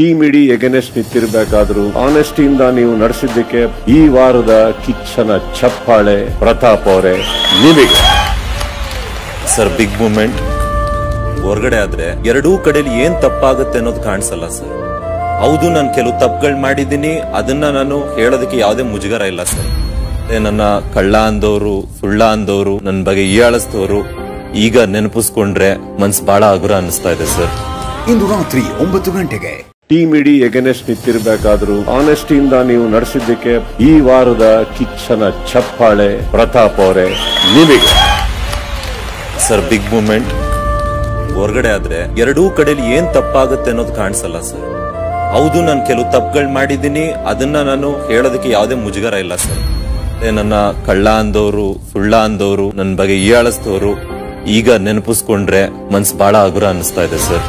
Team ಇಡೀ against ನಿಂತಿರ್ಬೇಕಾದ್ರೂ ಆನೆಸ್ಟಿಯಿಂದ ನೀವು ನಡೆಸಿದ್ದಕ್ಕೆ ಈ ವಾರದ ಕಿಚ್ಚನ ಚಪ್ಪಾಳೆ ಪ್ರತಾಪ್ ಅವರೇ ನಿಮಗೆ. ಸರ್ ಬಿಗ್ ಮೂಮೆಂಟ್ ಹೊರಗಡೆ ಆದ್ರೆ ಎರಡೂ ಕಡೆಯಲ್ಲಿ ಏನ್ ತಪ್ಪಾಗುತ್ತೆ ಅನ್ನೋದು ಕಾಣಿಸಲ್ಲ ಸರ್ ಹೌದು ನಾನು ಕೆಲವು ತಪ್ಪುಗಳು ಮಾಡಿದ್ದೀನಿ. ಅದನ್ನ ನಾನು ಹೇಳೋದಕ್ಕೆ ಯಾವುದೇ ಮುಜುಗರ ಇಲ್ಲ ಸರ್ ನನ್ನ ಕಳ್ಳ ಅಂದವರು ಸುಳ್ಳ ಅಂದವರು ನನ್ನ ಬಗ್ಗೆ ಹೀಯಾಳಿಸಿದವರು ಈಗ ನೆನಪಿಸ್ಕೊಂಡ್ರೆ ಮನ್ಸು ಬಹಳ ಹಗುರ ಅನಿಸ್ತಾ ಇದೆ ಸರ್ ಇಂದು ರಾತ್ರಿ ಒಂಬತ್ತು ಗಂಟೆಗೆ ಟೀಮ್ ಇಡೀ ಎಗನೆಸ್ಟ್ ನಿಂತಿರ್ಬೇಕಾದ್ರೂ ಆನೆಸ್ಟಿಯಿಂದ ನೀವು ನಡೆಸಿದ್ದಕ್ಕೆ ಈ ವಾರದ ಕಿಚ್ಚನ ಚಪ್ಪಾಳೆ ಪ್ರತಾಪ್ ಅವರೇ ನಿಮಗೆ. ಸರ್ ಬಿಗ್ ಮೂಮೆಂಟ್ ಹೊರಗಡೆ ಆದ್ರೆ ಎರಡೂ ಕಡೆಯಲ್ಲಿ ಏನ್ ತಪ್ಪಾಗುತ್ತೆ ಅನ್ನೋದು ಕಾಣಿಸಲ್ಲ ಸರ್. ಹೌದು, ನಾನು ಕೆಲವು ತಪ್ಪುಗಳು ಮಾಡಿದ್ದೀನಿ. ಅದನ್ನ ನಾನು ಹೇಳೋದಕ್ಕೆ ಯಾವುದೇ ಮುಜುಗರ ಇಲ್ಲ ಸರ್. ನನ್ನ ಕಳ್ಳ ಅಂದವರು ಸುಳ್ಳ ಅಂದವರು ನನ್ನ ಬಗ್ಗೆ ಹೀಯಾಳಿಸಿದವರು ಈಗ ನೆನಪಿಸ್ಕೊಂಡ್ರೆ ಮನ್ಸು ಬಹಳ ಹಗುರ ಅನಿಸ್ತಾ ಇದೆ ಸರ್.